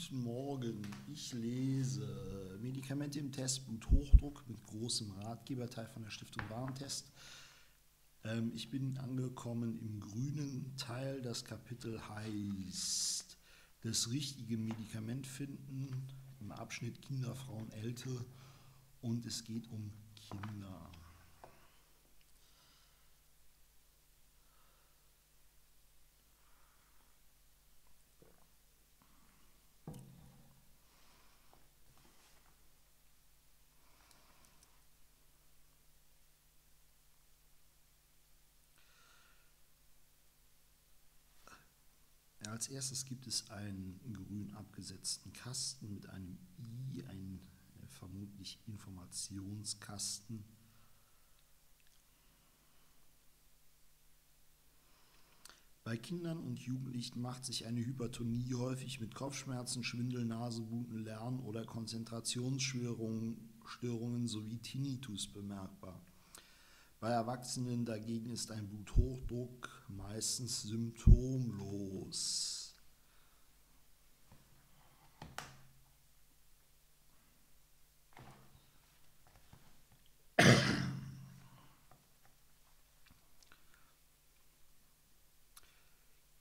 Guten Morgen, ich lese Medikamente im Test, Bluthochdruck mit großem Ratgeberteil von der Stiftung Warentest. Ähm, ich bin angekommen im grünen Teil. Das Kapitel heißt Das richtige Medikament finden im Abschnitt Kinder, Frauen, Ältere und es geht um Kinder. Als erstes gibt es einen grün abgesetzten Kasten mit einem I, ein äh, vermutlich Informationskasten. Bei Kindern und Jugendlichen macht sich eine Hypertonie häufig mit Kopfschmerzen, Schwindel, Nasebluten, Lern- oder Konzentrationsstörungen sowie Tinnitus bemerkbar. Bei Erwachsenen dagegen ist ein Bluthochdruck meistens symptomlos.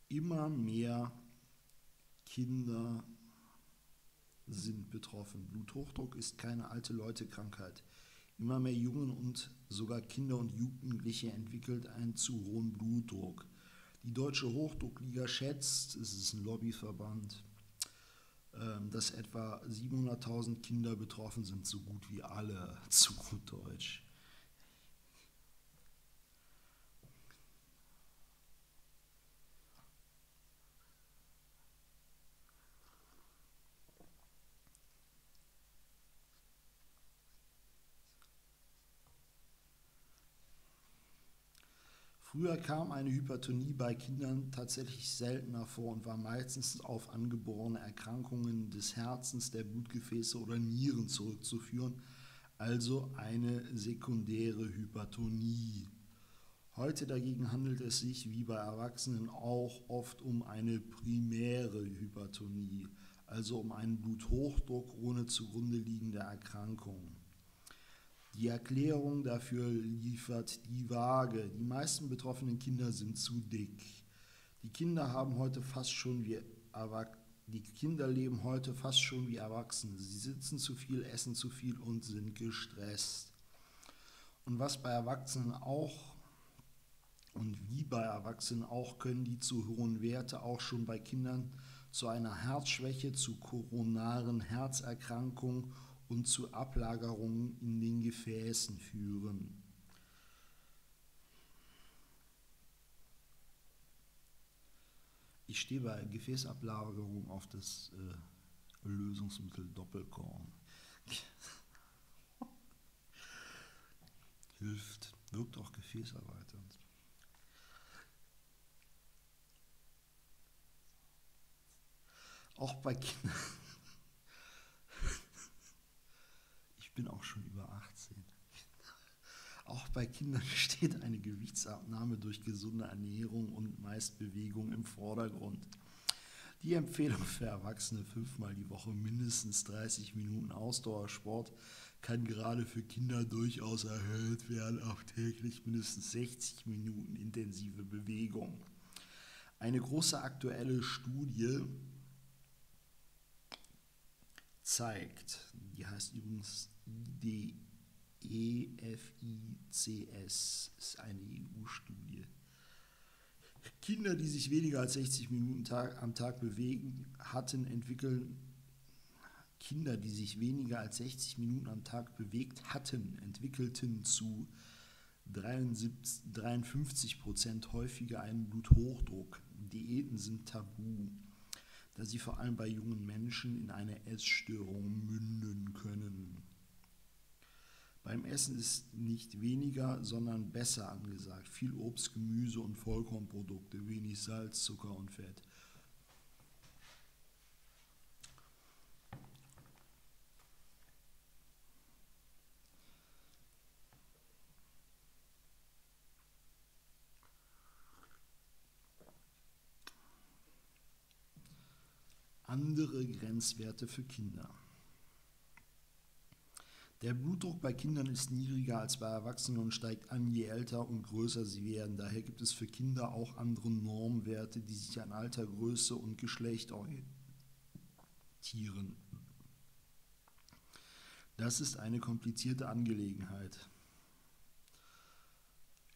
Immer mehr Kinder sind betroffen. Bluthochdruck ist keine alte Leute-Krankheit. Immer mehr Jungen und sogar Kinder und Jugendliche entwickelt einen zu hohen Blutdruck. Die Deutsche Hochdruckliga schätzt, es ist ein Lobbyverband, ähm, dass etwa 700.000 Kinder betroffen sind, so gut wie alle, zu gut Deutsch. Früher kam eine Hypertonie bei Kindern tatsächlich seltener vor und war meistens auf angeborene Erkrankungen des Herzens, der Blutgefäße oder Nieren zurückzuführen, also eine sekundäre Hypertonie. Heute dagegen handelt es sich wie bei Erwachsenen auch oft um eine primäre Hypertonie, also um einen Bluthochdruck ohne zugrunde liegende Erkrankung. Die Erklärung dafür liefert die Waage. Die meisten betroffenen Kinder sind zu dick. Die Kinder haben heute fast schon wie Erwachsene. Die Kinder leben heute fast schon wie Erwachsene. Sie sitzen zu viel, essen zu viel und sind gestresst. Und was bei Erwachsenen auch und wie bei Erwachsenen auch können die zu hohen Werte auch schon bei Kindern zu einer Herzschwäche, zu koronaren Herzerkrankungen und zu Ablagerungen in den Gefäßen führen. Ich stehe bei Gefäßablagerung auf das äh, Lösungsmittel Doppelkorn. Hilft, wirkt auch gefäßerweiternd. Auch bei Kindern. Bin auch schon über 18. Auch bei Kindern steht eine Gewichtsabnahme durch gesunde Ernährung und meist Bewegung im Vordergrund. Die Empfehlung für Erwachsene fünfmal die Woche mindestens 30 Minuten Ausdauersport kann gerade für Kinder durchaus erhöht werden auf täglich mindestens 60 Minuten intensive Bewegung. Eine große aktuelle Studie zeigt, die heißt übrigens IDEFICS, ist eine EU-Studie. Kinder, die sich weniger als 60 Minuten Tag, am Tag bewegen, hatten entwickeln Kinder, die sich weniger als 60 Minuten am Tag bewegt hatten, entwickelten zu 73, 53 Prozent häufiger einen Bluthochdruck. Diäten sind tabu da sie vor allem bei jungen Menschen in eine Essstörung münden können. Beim Essen ist nicht weniger, sondern besser angesagt. Viel Obst, Gemüse und Vollkornprodukte, wenig Salz, Zucker und Fett. Andere Grenzwerte für Kinder. Der Blutdruck bei Kindern ist niedriger als bei Erwachsenen und steigt an, je älter und größer sie werden. Daher gibt es für Kinder auch andere Normwerte, die sich an Alter, Größe und Geschlecht orientieren. Das ist eine komplizierte Angelegenheit.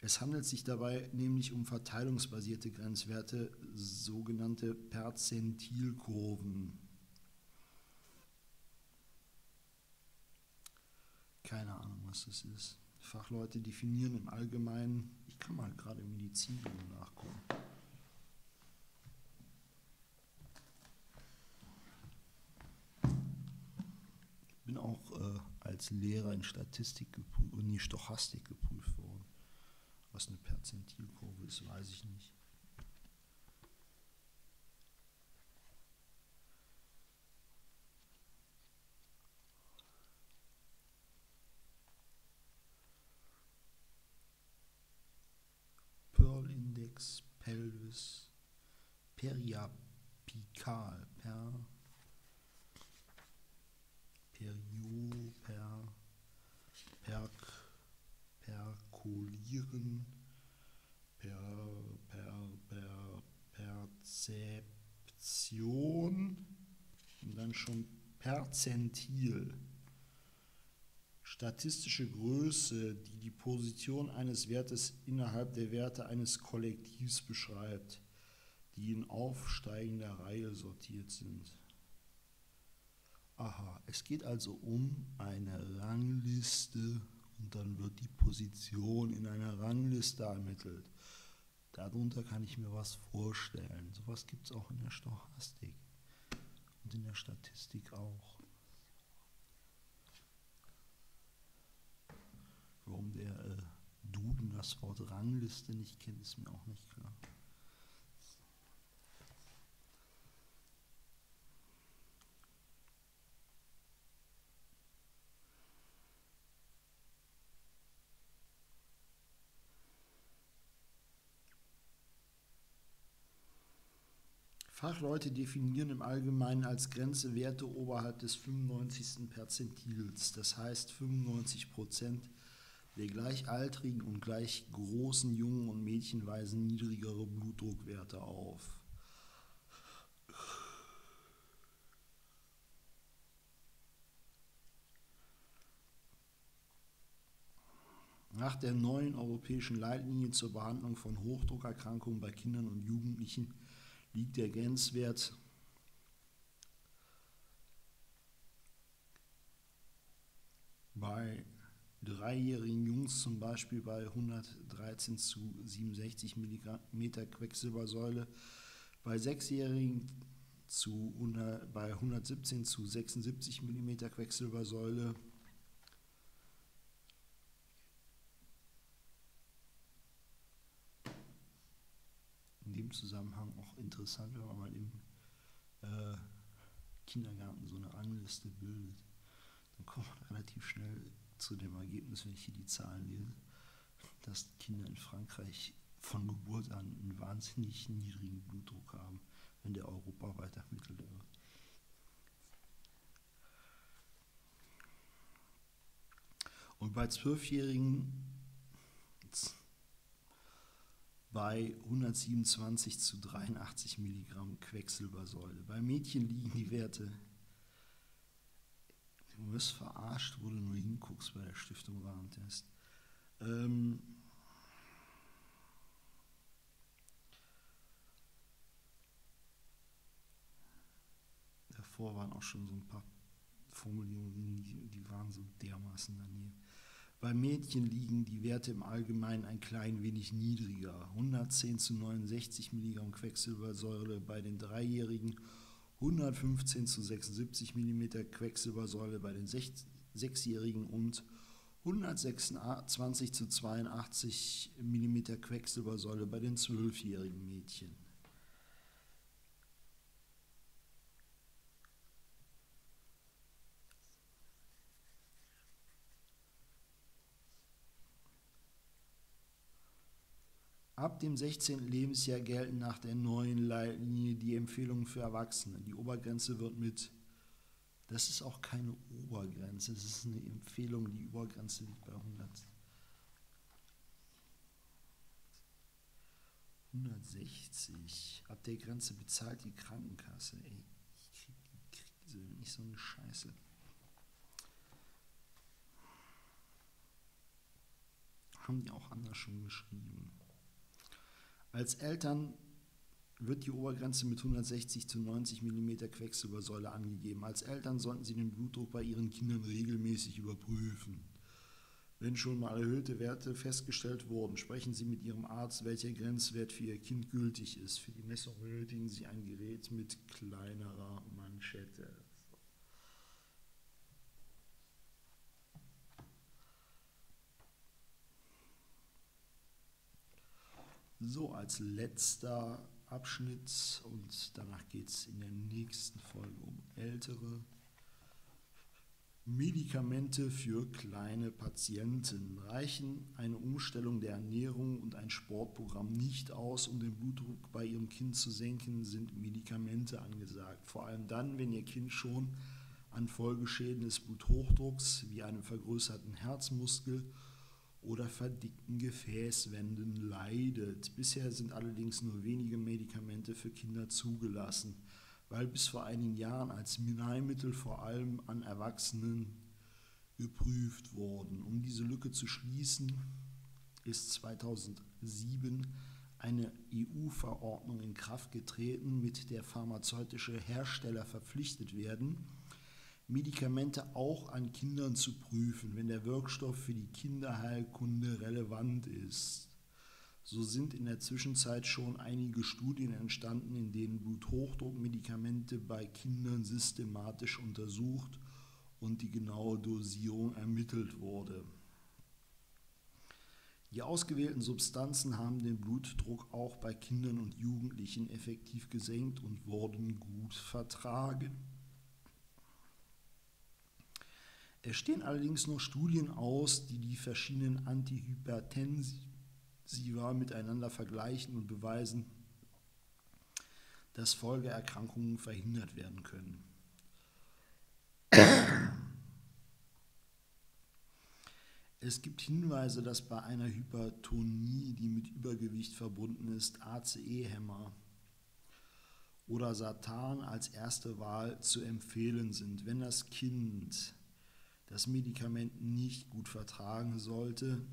Es handelt sich dabei nämlich um verteilungsbasierte Grenzwerte, sogenannte Perzentilkurven. Keine Ahnung, was das ist. Fachleute definieren im Allgemeinen, ich kann mal gerade im Medizinbuch nachgucken. Ich bin auch äh, als Lehrer in Statistik und in Stochastik geprüft worden. Was eine Perzentilkurve ist, weiß ich nicht. Periapikal, per, Perio, per, Perk, Perkulieren, per, per, per, Perzeption und dann schon Perzentil. Statistische Größe, die die Position eines Wertes innerhalb der Werte eines Kollektivs beschreibt, die in aufsteigender Reihe sortiert sind. Aha, es geht also um eine Rangliste und dann wird die Position in einer Rangliste ermittelt. Darunter kann ich mir was vorstellen. Sowas gibt es auch in der Stochastik und in der Statistik auch. Warum der äh, Duden das Wort Rangliste nicht kennt, ist mir auch nicht klar. Fachleute definieren im Allgemeinen als Grenze Werte oberhalb des 95. Perzentils, das heißt 95 Prozent der gleichaltrigen und gleich großen Jungen und Mädchen weisen niedrigere Blutdruckwerte auf. Nach der neuen europäischen Leitlinie zur Behandlung von Hochdruckerkrankungen bei Kindern und Jugendlichen liegt der Grenzwert bei dreijährigen Jungs zum Beispiel bei 113 zu 67 mm Quecksilbersäule, bei sechsjährigen zu 100, bei 117 zu 76 mm Quecksilbersäule, Zusammenhang auch interessant, wenn man mal im äh, Kindergarten so eine Rangliste bildet, dann kommt man relativ schnell zu dem Ergebnis, wenn ich hier die Zahlen lese, dass Kinder in Frankreich von Geburt an einen wahnsinnig niedrigen Blutdruck haben, wenn der europaweit ermittelt wird. Und bei Zwölfjährigen bei 127 zu 83 Milligramm Quecksilbersäule. Bei Mädchen liegen die Werte Du wirst verarscht, wo du nur hinguckst bei der Stiftung Warentest. Ähm davor waren auch schon so ein paar Formulierungen, die, die waren so dermaßen daneben. Bei Mädchen liegen die Werte im Allgemeinen ein klein wenig niedriger. 110 zu 69 Milligramm Quecksilbersäure bei den Dreijährigen 115 zu 76 mm Quecksilbersäule bei den Sechsjährigen und 126 zu 82 mm Quecksilbersäule bei den zwölfjährigen Mädchen. Ab dem 16. Lebensjahr gelten nach der neuen Leitlinie die Empfehlungen für Erwachsene. Die Obergrenze wird mit, das ist auch keine Obergrenze, das ist eine Empfehlung, die Obergrenze liegt bei 100. 160. Ab der Grenze bezahlt die Krankenkasse. Ey, ich krieg die Krise, nicht so eine Scheiße. Haben die auch anders schon geschrieben. Als Eltern wird die Obergrenze mit 160 zu 90 mm Quecksilbersäule angegeben. Als Eltern sollten Sie den Blutdruck bei Ihren Kindern regelmäßig überprüfen. Wenn schon mal erhöhte Werte festgestellt wurden, sprechen Sie mit Ihrem Arzt, welcher Grenzwert für Ihr Kind gültig ist. Für die Messung benötigen Sie ein Gerät mit kleinerer Manschette. So, als letzter Abschnitt und danach geht es in der nächsten Folge um ältere Medikamente für kleine Patienten. Reichen eine Umstellung der Ernährung und ein Sportprogramm nicht aus, um den Blutdruck bei Ihrem Kind zu senken, sind Medikamente angesagt. Vor allem dann, wenn Ihr Kind schon an Folgeschäden des Bluthochdrucks wie einem vergrößerten Herzmuskel oder verdickten Gefäßwänden leidet. Bisher sind allerdings nur wenige Medikamente für Kinder zugelassen, weil bis vor einigen Jahren als Arzneimittel vor allem an Erwachsenen geprüft wurden. Um diese Lücke zu schließen, ist 2007 eine EU-Verordnung in Kraft getreten, mit der pharmazeutische Hersteller verpflichtet werden, Medikamente auch an Kindern zu prüfen, wenn der Wirkstoff für die Kinderheilkunde relevant ist. So sind in der Zwischenzeit schon einige Studien entstanden, in denen Bluthochdruckmedikamente bei Kindern systematisch untersucht und die genaue Dosierung ermittelt wurde. Die ausgewählten Substanzen haben den Blutdruck auch bei Kindern und Jugendlichen effektiv gesenkt und wurden gut vertragen. Es stehen allerdings noch Studien aus, die die verschiedenen Antihypertensiva miteinander vergleichen und beweisen, dass Folgeerkrankungen verhindert werden können. Es gibt Hinweise, dass bei einer Hypertonie, die mit Übergewicht verbunden ist, ACE-Hämmer oder Satan als erste Wahl zu empfehlen sind, wenn das Kind das Medikament nicht gut vertragen sollte,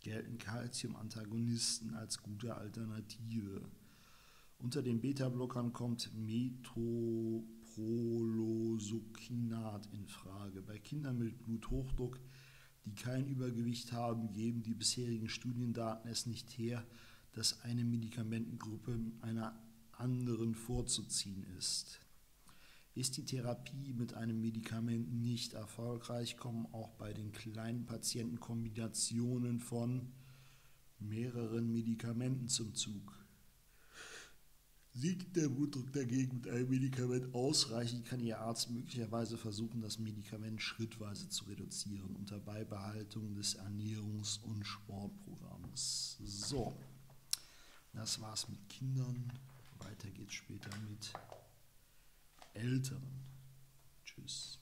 gelten Calcium-Antagonisten als gute Alternative. Unter den Beta-Blockern kommt Metoprolosugkinat in Frage. Bei Kindern mit Bluthochdruck, die kein Übergewicht haben, geben die bisherigen Studiendaten es nicht her, dass eine Medikamentengruppe einer anderen vorzuziehen ist. Ist die Therapie mit einem Medikament nicht erfolgreich, kommen auch bei den kleinen Patienten Kombinationen von mehreren Medikamenten zum Zug. Sieht der Blutdruck dagegen mit einem Medikament ausreichend, kann Ihr Arzt möglicherweise versuchen, das Medikament schrittweise zu reduzieren unter Beibehaltung des Ernährungs- und Sportprogramms. So, das war's mit Kindern. Weiter geht's später mit Älteren. Tschüss.